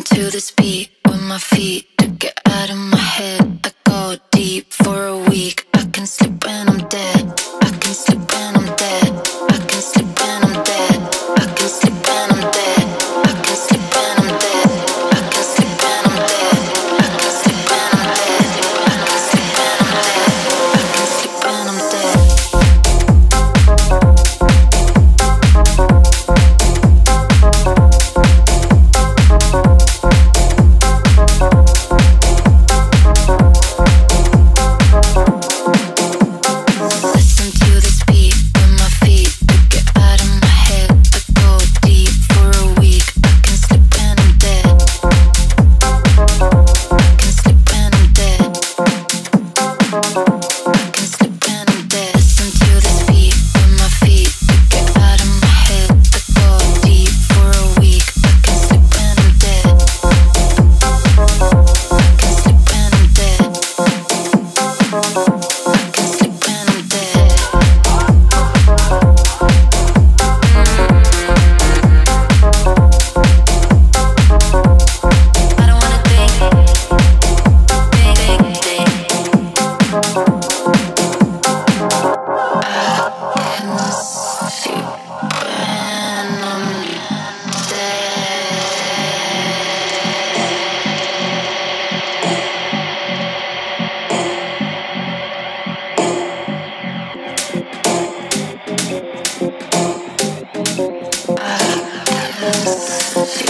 to this beat with my feet to get out of my head. I go deep for a week. She